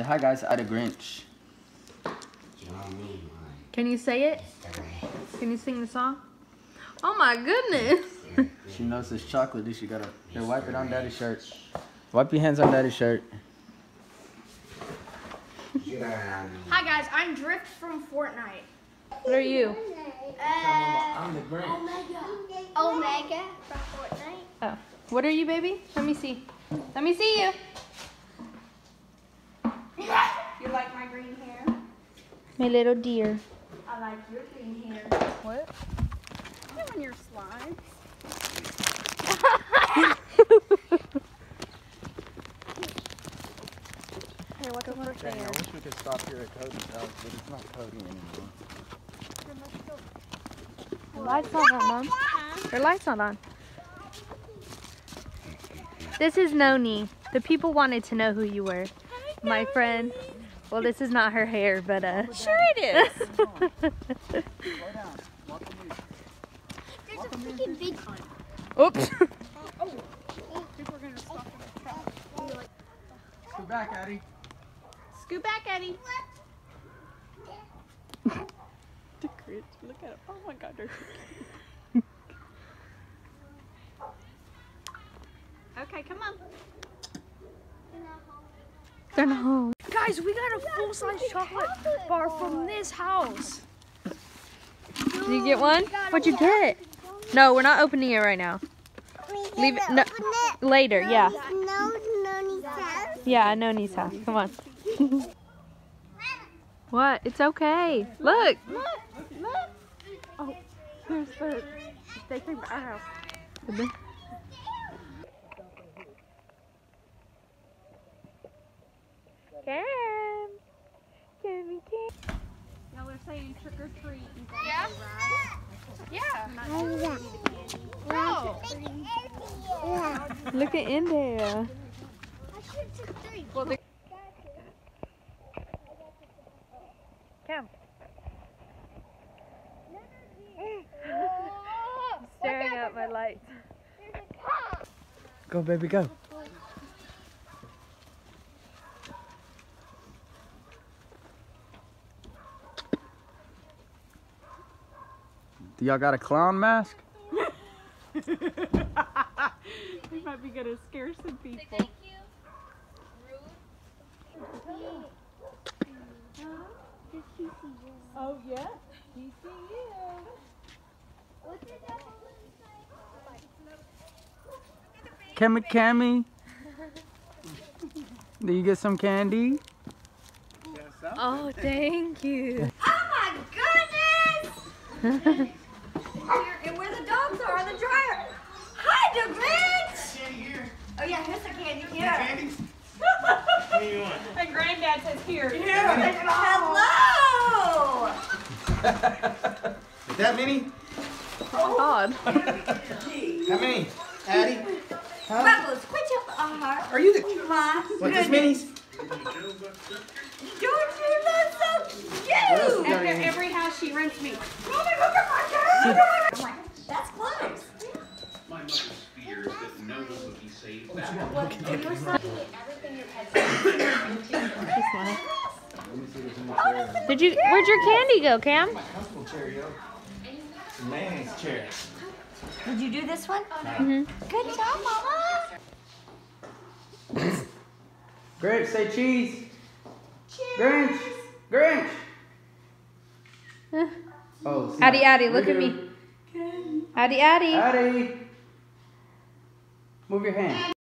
Say hi, guys. I the Grinch. Can you say it? Can you sing the song? Oh my goodness. She knows it's chocolate. She gotta here, wipe it on daddy's shirt. Wipe your hands on daddy's shirt. Hi guys, I'm Drift from Fortnite. What are you? I'm the Grinch. Uh, Omega from Fortnite. Oh. What are you, baby? Let me see. Let me see you. You like my green hair? My little deer. I like your green hair. What? Doing your slides. Hey, what's the first Dang, I wish we could stop here at Cody's house, but it's not Cody anymore. The light's not on, Mom. Your light's not on. This is Noni. The people wanted to know who you were. My friend. Well, this is not her hair, but uh. Sure it is. Slow down. Walk the move. There's a freaking big one. Oops. People are gonna stop in the truck. Go back, Addie. Scoot back, Eddie. the cringe. Look at it. Oh my god, they're Okay, come on. They're not home. Guys, we got a full-size chocolate bar from this house. Did you get one? What'd you get? No, we're not opening it right now. Leave it. No, later. Yeah. No, no, house. Yeah, Noni's house. Come on. what? It's okay. Look. Look, look. Oh, here's the. They came to our house. Cam. Cammy, Cam. Y'all are saying trick or treat. Yeah? Yeah. No. Look at in there. Well, the Cam. Staring at my lights. Go, baby, go. Do y'all got a clown mask? we might be gonna scare some people. Oh yeah, he see you. Cammy, Cammy. Did you get some candy? Oh, thank you. Oh my goodness! and where the dogs are, the dryer. Hi, the Grinch! Oh yeah, here's the candy. Here. and Granddad says here. Here. Hello. Is that many? Oh, God. How many? Addie? Huh? Bubbles, quit your uh Are you the My what? This minis? George, you look so cute. After every house she rents me. Mommy, look at my cat. One will be saved that Did you? Where'd your candy go, Cam? Comfortable chair, yo. Mayonnaise chair. Did you do this one? Mm-hmm. Good job, Mama. Grinch, say cheese. cheese. Grinch, Grinch. Oh, snap. Addy, Addie, look at me. Addy, Addy. Addie. Move your hand.